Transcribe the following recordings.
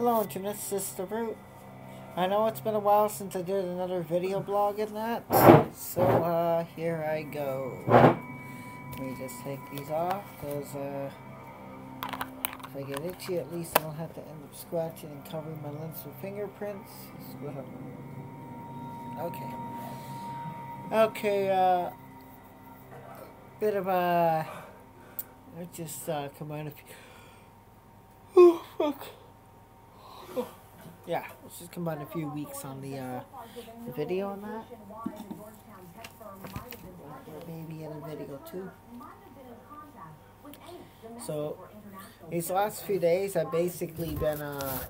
Hello Internet, the Root. I know it's been a while since I did another video blog in that, so uh, here I go. Let me just take these off, because uh, if I get itchy at least I don't have to end up scratching and covering my lens with fingerprints. Okay. Okay, uh, bit of a, let's just uh, combine a few, oh fuck yeah, let's just combine a few weeks on the, uh, the video on that. Maybe in a video too. So, these last few days I've basically been, uh,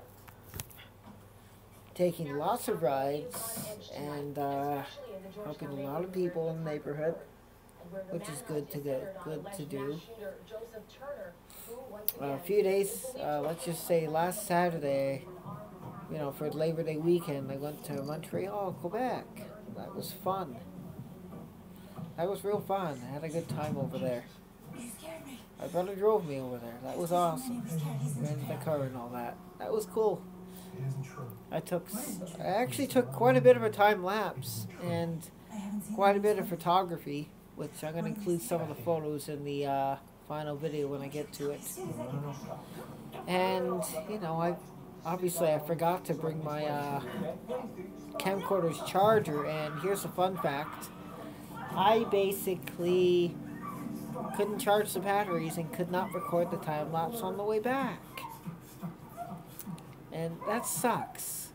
taking lots of rides and, uh, helping a lot of people in the neighborhood, which is good to get, good to do. Uh, a few days, uh, let's just say last Saturday, you know, for Labor Day weekend, I went to Montreal, Quebec. That was fun. That was real fun. I had a good time over there. My brother drove me over there. That was awesome. Rented the car and all that. That was cool. I took, I actually took quite a bit of a time lapse and quite a bit of photography, which I'm going to include some of the photos in the uh, final video when I get to it. And, you know, I obviously I forgot to bring my uh, camcorder's charger and here's a fun fact. I basically couldn't charge the batteries and could not record the time lapse on the way back. And that sucks.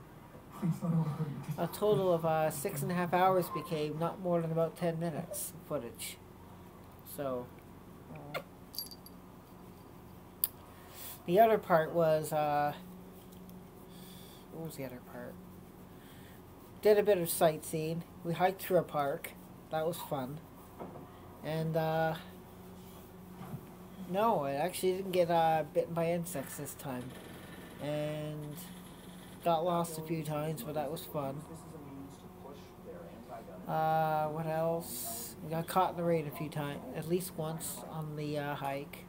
A total of uh, six and a half hours became not more than about 10 minutes footage. So uh, the other part was uh, what was the other part? Did a bit of sightseeing. We hiked through a park. That was fun. And, uh, no, I actually didn't get uh, bitten by insects this time. And got lost a few times, but that was fun. Uh, what else? We got caught in the rain a few times, at least once on the uh, hike.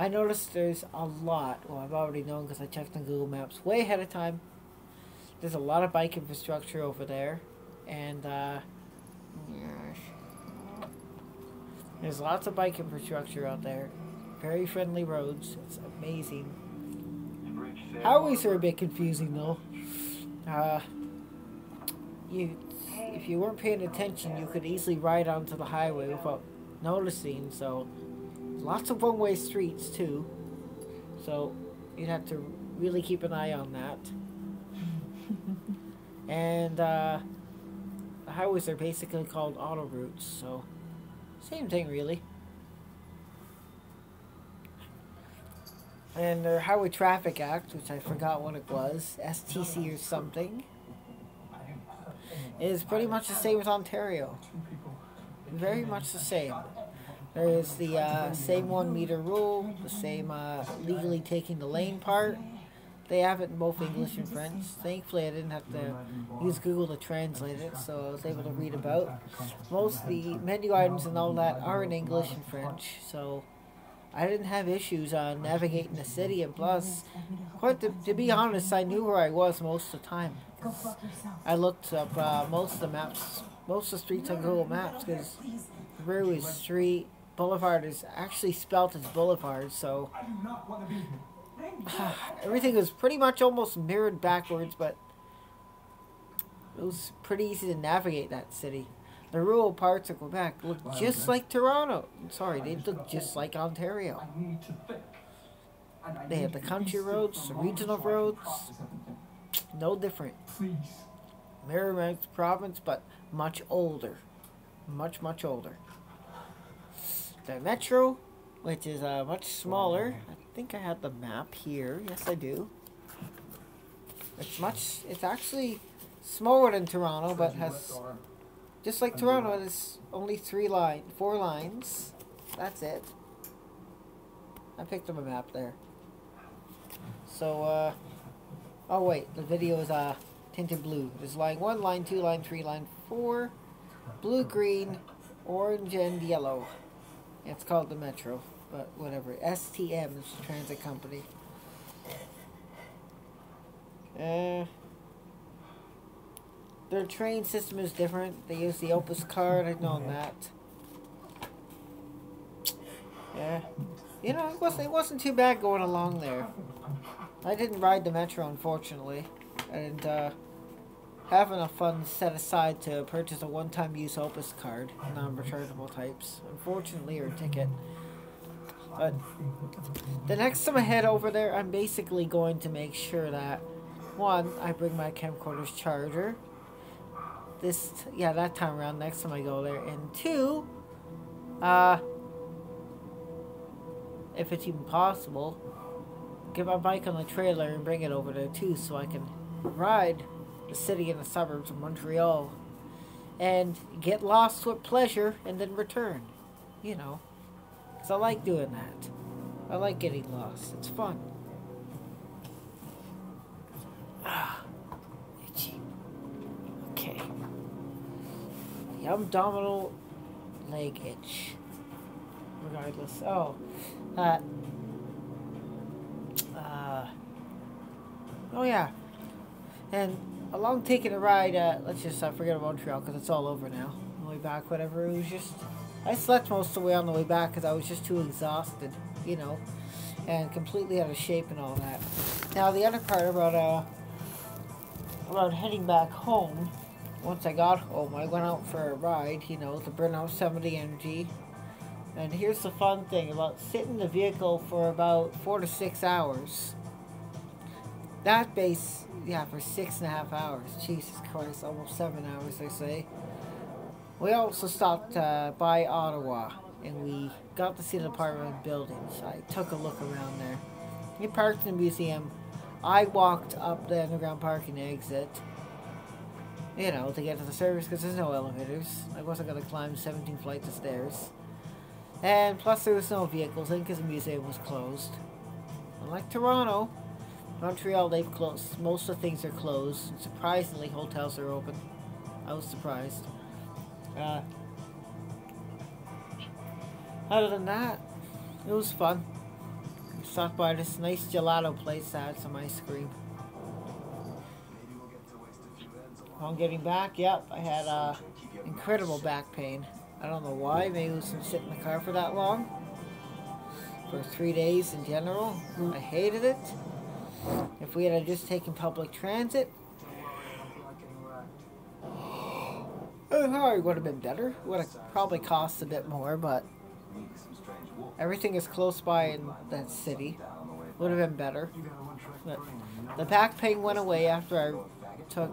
I noticed there's a lot, well I've already known because I checked on Google Maps way ahead of time. There's a lot of bike infrastructure over there. And, uh, there's lots of bike infrastructure out there. Very friendly roads. It's amazing. Highways are a bit confusing though. Uh, you, if you weren't paying attention, you could easily ride onto the highway without noticing. So Lots of one-way streets, too. So, you'd have to really keep an eye on that. and, uh, the highways are basically called auto routes, so same thing, really. And the Highway Traffic Act, which I forgot what it was, STC or something, is pretty much the same as Ontario. Very much the same. There's the uh, same one meter rule, the same uh, legally taking the lane part. They have it in both English and French. Thankfully, I didn't have to use Google to translate it, so I was able to read about. Most of the menu items and all that are in English and French, so I didn't have issues on navigating the city. And plus, quite to, to be honest, I knew where I was most of the time. I looked up uh, most of the maps, most of the streets on Google Maps, because is street, Boulevard is actually spelt as Boulevard, so everything was pretty much almost mirrored backwards, but it was pretty easy to navigate that city. The rural parts of Quebec look just like Toronto. Sorry, they look just like Ontario. They have the country roads, the regional roads, no different. Merrimack province, but much older. Much, much older the Metro, which is uh, much smaller. I think I have the map here. Yes, I do. It's much, it's actually smaller than Toronto, but has, just like Toronto, it is only three line, four lines. That's it. I picked up a map there. So, uh, oh wait, the video is, uh, tinted blue. There's line 1, line 2, line 3, line 4, blue, green, orange, and yellow. It's called the Metro, but whatever. STM is the transit company. Uh, their train system is different. They use the Opus card. I've known that. Yeah. You know, it wasn't, it wasn't too bad going along there. I didn't ride the Metro, unfortunately. And, uh, have enough funds set aside to purchase a one-time use Opus card, non-rechargeable types. Unfortunately, or ticket. But the next time I head over there, I'm basically going to make sure that, one, I bring my camcorder's charger. This, yeah, that time around, next time I go there. And two, uh, if it's even possible, get my bike on the trailer and bring it over there too so I can ride the city and the suburbs of Montreal and get lost with pleasure and then return. You know. Because I like doing that. I like getting lost. It's fun. Ah, itchy. Okay. The abdominal leg itch. Regardless. Oh. Uh. Uh. Oh, yeah. And along taking a ride, let's just uh, forget about Montreal because it's all over now. On the way back, whatever. It was just. I slept most of the way on the way back because I was just too exhausted, you know, and completely out of shape and all that. Now, the other part about, uh, about heading back home, once I got home, I went out for a ride, you know, to burn out some of the energy. And here's the fun thing about sitting in the vehicle for about four to six hours. That base, yeah, for six and a half hours. Jesus Christ, almost seven hours, they say. We also stopped uh, by Ottawa and we got to see the apartment buildings. I took a look around there. We parked in the museum. I walked up the underground parking exit, you know, to get to the service because there's no elevators. I wasn't going to climb 17 flights of stairs. And plus, there was no vehicles in because the museum was closed. Unlike Toronto, Montreal, they've closed. Most of the things are closed. Surprisingly, hotels are open. I was surprised. Uh, other than that, it was fun. Stopped by this nice gelato place that had some ice cream. On getting back, yep, I had uh, incredible back pain. I don't know why, maybe it was from sitting in the car for that long. For three days in general. I hated it. If we had just taken public transit, it would have been better. Would have probably cost a bit more, but everything is close by in that city. Would have been better. But the back pain went away after I took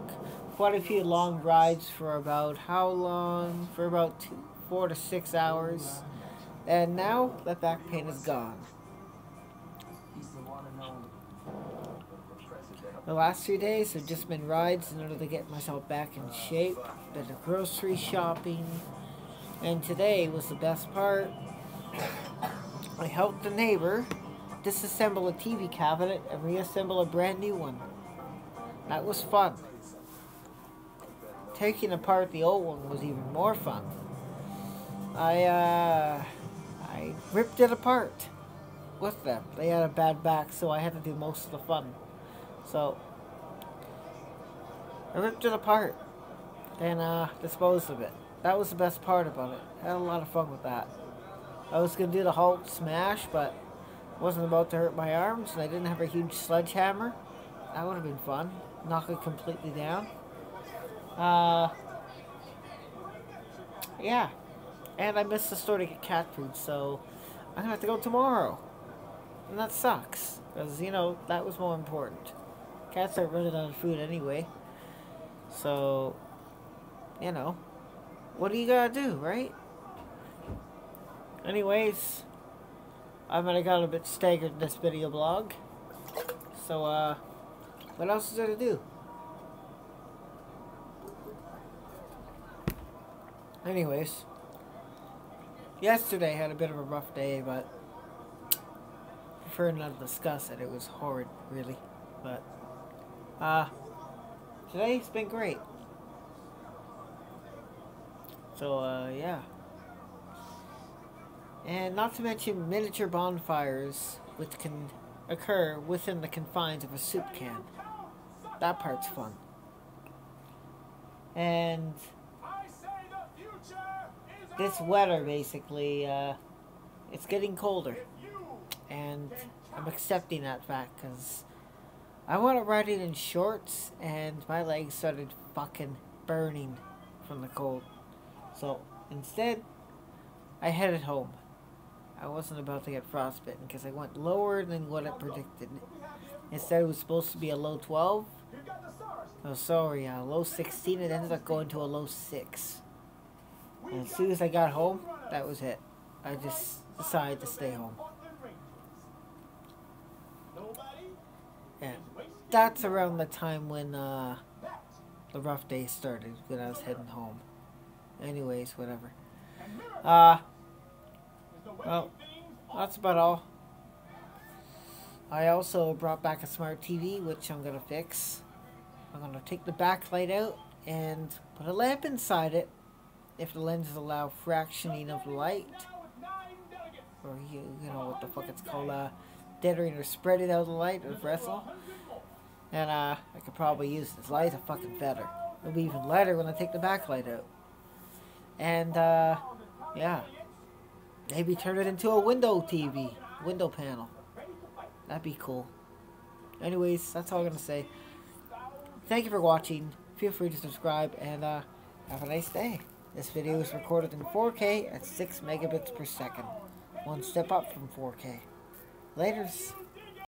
quite a few long rides for about how long? For about two, four to six hours. And now that back pain is gone. The last few days have just been rides in order to get myself back in shape, bit of grocery shopping, and today was the best part. I helped the neighbor disassemble a TV cabinet and reassemble a brand new one. That was fun. Taking apart the old one was even more fun. I, uh, I ripped it apart with them. They had a bad back, so I had to do most of the fun. So, I ripped it apart and uh, disposed of it. That was the best part about it. I had a lot of fun with that. I was going to do the Hulk smash, but wasn't about to hurt my arms, and I didn't have a huge sledgehammer. That would have been fun. Knock it completely down. Uh, yeah. And I missed the store to get cat food, so I'm going to have to go tomorrow. And that sucks, because, you know, that was more important. Cats are running out of food anyway. So, you know, what do you gotta do, right? Anyways, I might have got a bit staggered in this video blog. So, uh, what else is there to do? Anyways, yesterday had a bit of a rough day, but prefer not to discuss it. It was horrid, really. But, uh, today's been great. So, uh, yeah. And not to mention miniature bonfires, which can occur within the confines of a soup can. that part's fun. And this weather basically, uh, it's getting colder. And I'm accepting that fact because I want to ride it in shorts and my legs started fucking burning from the cold. So instead, I headed home. I wasn't about to get frostbitten because I went lower than what it predicted. Instead, it was supposed to be a low 12. Oh, sorry, a low 16. It ended up going to a low 6. And as soon as I got home, that was it. I just decided to stay home. Yeah, that's around the time when uh, the rough day started, when I was heading home. Anyways, whatever. Uh, well, that's about all. I also brought back a smart TV, which I'm going to fix. I'm going to take the backlight out and put a lamp inside it if the lenses allow fractioning of light. Or, you, you know what the fuck it's called, uh, deadering or spreading out the light of wrestle. And uh, I could probably use this light a fucking better. It'll be even lighter when I take the backlight out. And, uh, yeah. Maybe turn it into a window TV, window panel. That'd be cool. Anyways, that's all I'm gonna say. Thank you for watching. Feel free to subscribe and uh, have a nice day. This video is recorded in 4K at 6 megabits per second. One step up from 4K. Laters.